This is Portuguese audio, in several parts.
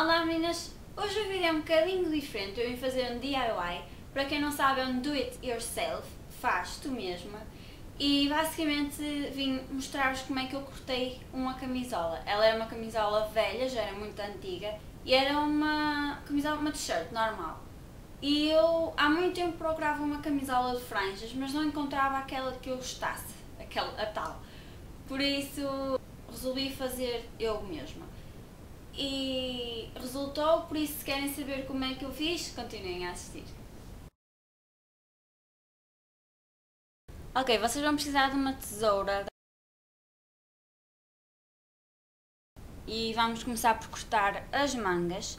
Olá meninas, hoje o vídeo é um bocadinho diferente, eu vim fazer um DIY, para quem não sabe é um do it yourself, faz tu mesma, e basicamente vim mostrar-vos como é que eu cortei uma camisola. Ela era uma camisola velha, já era muito antiga, e era uma camisola, uma t-shirt normal. E eu há muito tempo procurava uma camisola de franjas, mas não encontrava aquela que eu gostasse, aquela, a tal. Por isso resolvi fazer eu mesma e resultou, por isso se querem saber como é que eu fiz, continuem a assistir. Ok, vocês vão precisar de uma tesoura e vamos começar por cortar as mangas,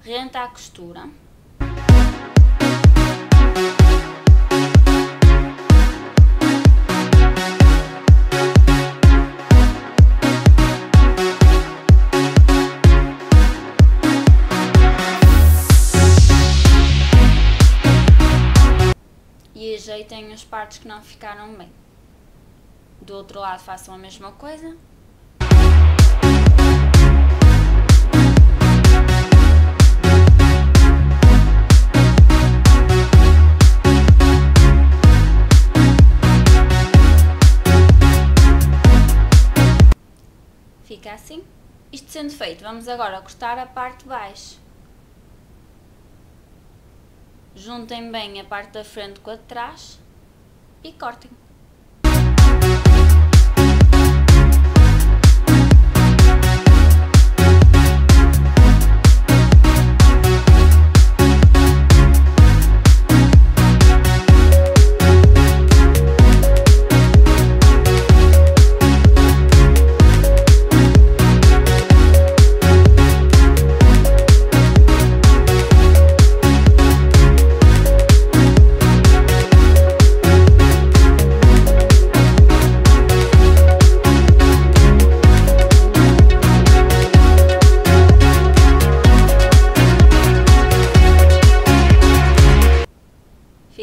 renta a costura. Ajeitem as partes que não ficaram bem. Do outro lado façam a mesma coisa. Fica assim. Isto sendo feito, vamos agora cortar a parte de baixo. Juntem bem a parte da frente com a de trás e cortem.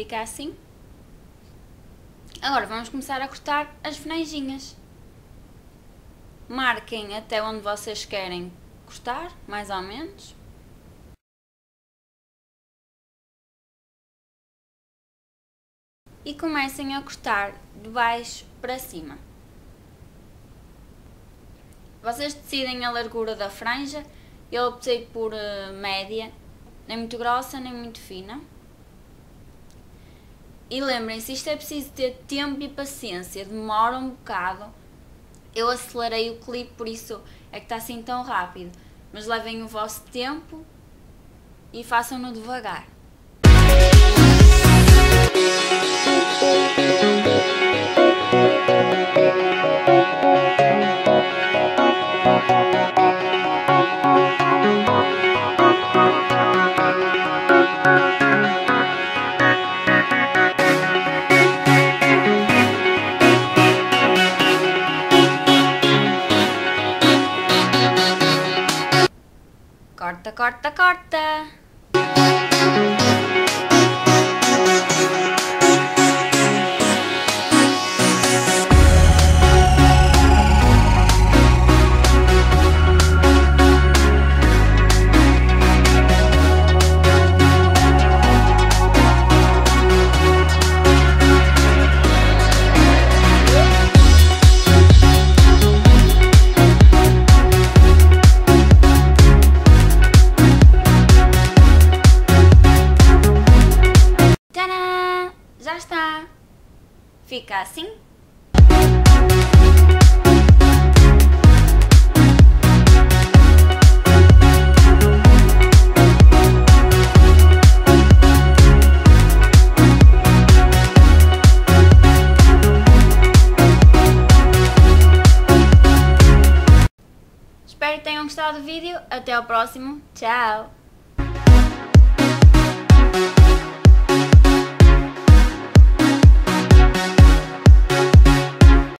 Fica assim. Agora vamos começar a cortar as franjinhas. Marquem até onde vocês querem cortar, mais ou menos. E comecem a cortar de baixo para cima. Vocês decidem a largura da franja. Eu optei por uh, média, nem muito grossa nem muito fina. E lembrem-se, isto é preciso ter tempo e paciência, demora um bocado. Eu acelerei o clipe, por isso é que está assim tão rápido. Mas levem o vosso tempo e façam-no devagar. Corta, corta, corta! Já está. Fica assim. Espero que tenham gostado do vídeo. Até o próximo. Tchau!